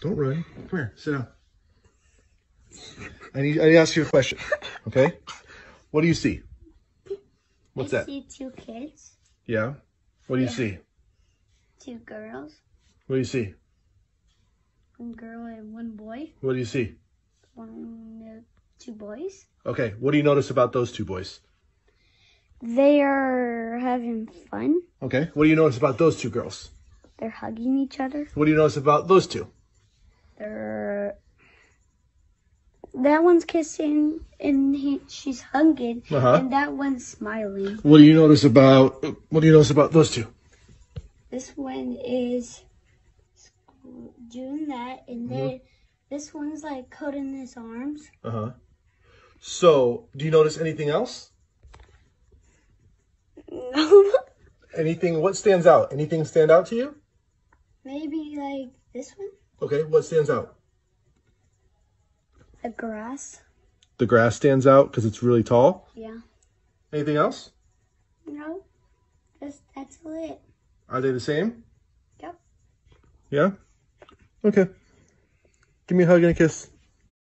Don't run. Come here. Sit down. I need, I need to ask you a question. Okay? What do you see? What's I that? see two kids, Yeah? What do you Yeah. see? two girls, What do you see? one girl and one boy, What do you see? one uh, two boys. Okay, what do you notice about those two boys? They are having fun. Okay, what do you notice about those two girls? They're hugging each other. What do you notice about those two? That one's kissing and he, she's hugging, Uh-huh. and that one's smiling. What do you notice about what do you notice about those two? This one is doing that, and then this one's like holding his arms. Uh-huh. So, do you notice anything else? No, Anything what stands out? Anything stand out to you? maybe like this one, Okay, what stands out? the grass. The grass stands out because it's really tall. Yeah. Anything else? No, that's that's it. Are they the same? Yep. Yeah? Okay. Give me a hug and a kiss.